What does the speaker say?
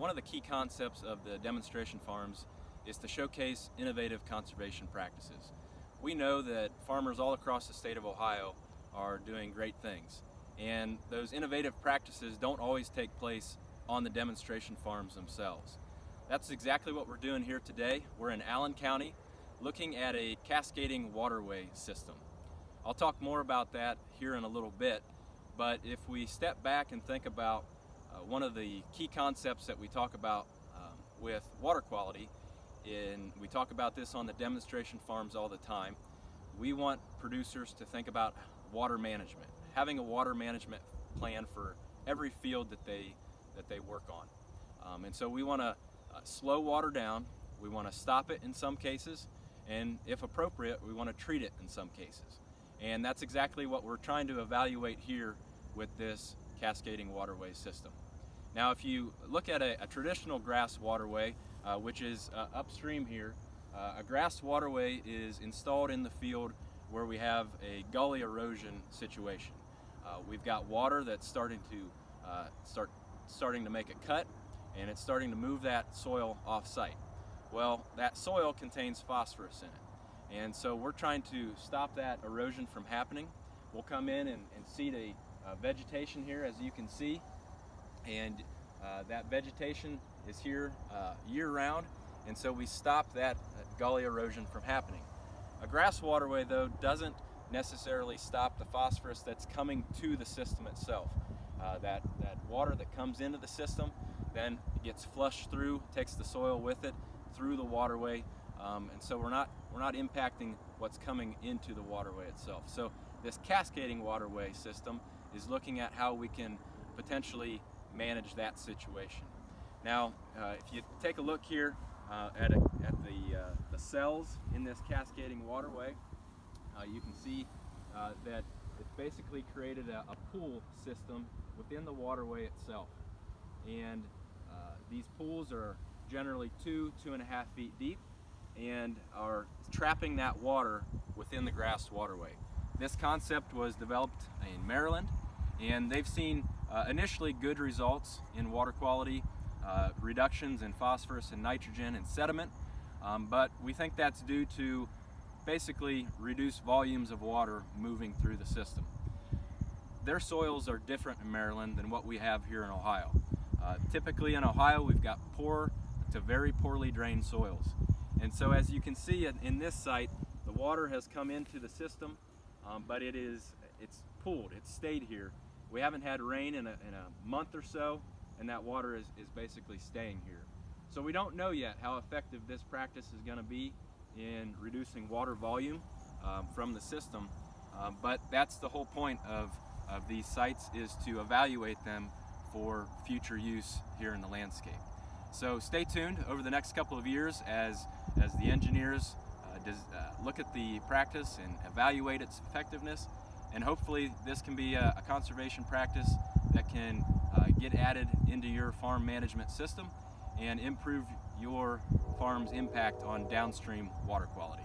one of the key concepts of the demonstration farms is to showcase innovative conservation practices. We know that farmers all across the state of Ohio are doing great things and those innovative practices don't always take place on the demonstration farms themselves. That's exactly what we're doing here today. We're in Allen County looking at a cascading waterway system. I'll talk more about that here in a little bit, but if we step back and think about uh, one of the key concepts that we talk about um, with water quality, and we talk about this on the demonstration farms all the time, we want producers to think about water management, having a water management plan for every field that they, that they work on. Um, and so we want to uh, slow water down, we want to stop it in some cases, and if appropriate, we want to treat it in some cases. And that's exactly what we're trying to evaluate here with this cascading waterway system. Now if you look at a, a traditional grass waterway, uh, which is uh, upstream here, uh, a grass waterway is installed in the field where we have a gully erosion situation. Uh, we've got water that's starting to uh, start starting to make a cut and it's starting to move that soil off site. Well, that soil contains phosphorus in it. And so we're trying to stop that erosion from happening. We'll come in and, and seed a uh, vegetation here as you can see. And uh, that vegetation is here uh, year round. And so we stop that uh, gully erosion from happening. A grass waterway though doesn't necessarily stop the phosphorus that's coming to the system itself. Uh, that, that water that comes into the system then gets flushed through, takes the soil with it through the waterway, um, and so we're not, we're not impacting what's coming into the waterway itself. So this cascading waterway system is looking at how we can potentially manage that situation. Now, uh, if you take a look here uh, at, a, at the, uh, the cells in this cascading waterway, uh, you can see uh, that it's basically created a, a, pool system within the waterway itself. And uh, these pools are generally two, two and a half feet deep and are trapping that water within the grass waterway. This concept was developed in Maryland and they've seen uh, initially good results in water quality, uh, reductions in phosphorus and nitrogen and sediment, um, but we think that's due to basically reduced volumes of water moving through the system. Their soils are different in Maryland than what we have here in Ohio. Uh, typically in Ohio we've got poor to very poorly drained soils. And so as you can see in, this site, the water has come into the system, um, but it is, it's pooled, it's stayed here. We haven't had rain in a, in a month or so, and that water is, is basically staying here. So we don't know yet how effective this practice is going to be in reducing water volume um, from the system, um, but that's the whole point of, of these sites is to evaluate them for future use here in the landscape. So stay tuned over the next couple of years as, as the engineers uh, does, uh, look at the practice and evaluate its effectiveness and hopefully this can be a, a conservation practice that can uh, get added into your farm management system and improve your farm's impact on downstream water quality.